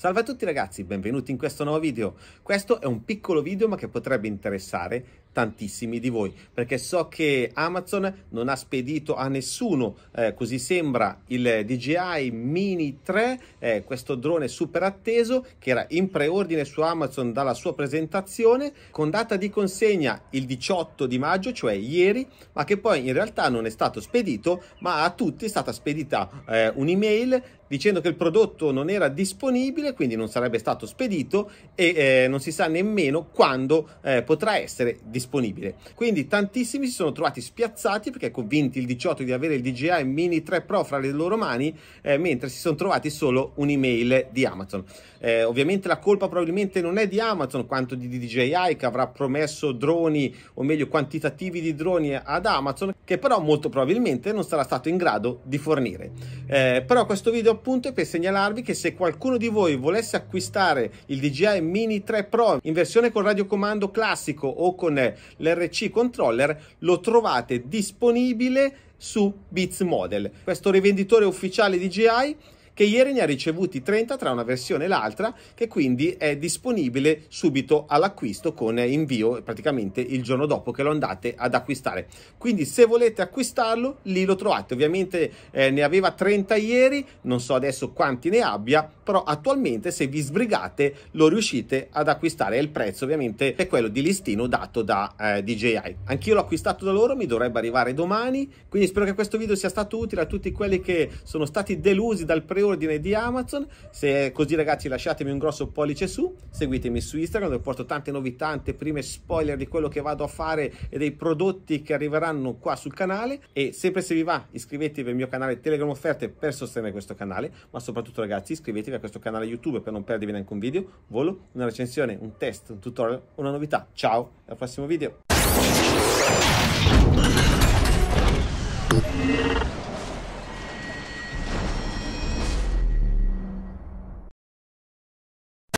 Salve a tutti ragazzi, benvenuti in questo nuovo video. Questo è un piccolo video ma che potrebbe interessare tantissimi di voi perché so che Amazon non ha spedito a nessuno, eh, così sembra, il DJI Mini 3, eh, questo drone super atteso che era in preordine su Amazon dalla sua presentazione con data di consegna il 18 di maggio, cioè ieri, ma che poi in realtà non è stato spedito, ma a tutti è stata spedita eh, un'email dicendo che il prodotto non era disponibile, quindi non sarebbe stato spedito e eh, non si sa nemmeno quando eh, potrà essere disponibile. Quindi tantissimi si sono trovati spiazzati perché convinti il 18 di avere il DJI Mini 3 Pro fra le loro mani, eh, mentre si sono trovati solo un'email di Amazon. Eh, ovviamente la colpa probabilmente non è di Amazon quanto di DJI che avrà promesso droni o meglio quantitativi di droni ad Amazon che però molto probabilmente non sarà stato in grado di fornire. Eh, però questo video appunto è per segnalarvi che se qualcuno di voi volesse acquistare il DJI Mini 3 Pro in versione con radiocomando classico o con l'RC controller lo trovate disponibile su Beats Model. Questo rivenditore ufficiale DJI che ieri ne ha ricevuti 30 tra una versione e l'altra, che quindi è disponibile subito all'acquisto con invio praticamente il giorno dopo che lo andate ad acquistare. Quindi se volete acquistarlo, lì lo trovate. Ovviamente eh, ne aveva 30 ieri, non so adesso quanti ne abbia, però attualmente se vi sbrigate lo riuscite ad acquistare. Il prezzo ovviamente è quello di listino dato da eh, DJI. Anch'io l'ho acquistato da loro, mi dovrebbe arrivare domani, quindi spero che questo video sia stato utile a tutti quelli che sono stati delusi dal pre ordine di Amazon. Se è così ragazzi lasciatemi un grosso pollice su, seguitemi su Instagram dove porto tante novità, tante prime spoiler di quello che vado a fare e dei prodotti che arriveranno qua sul canale e sempre se vi va iscrivetevi al mio canale Telegram Offerte per sostenere questo canale, ma soprattutto ragazzi iscrivetevi a questo canale YouTube per non perdervi neanche un video, volo, una recensione, un test, un tutorial, una novità. Ciao, al prossimo video.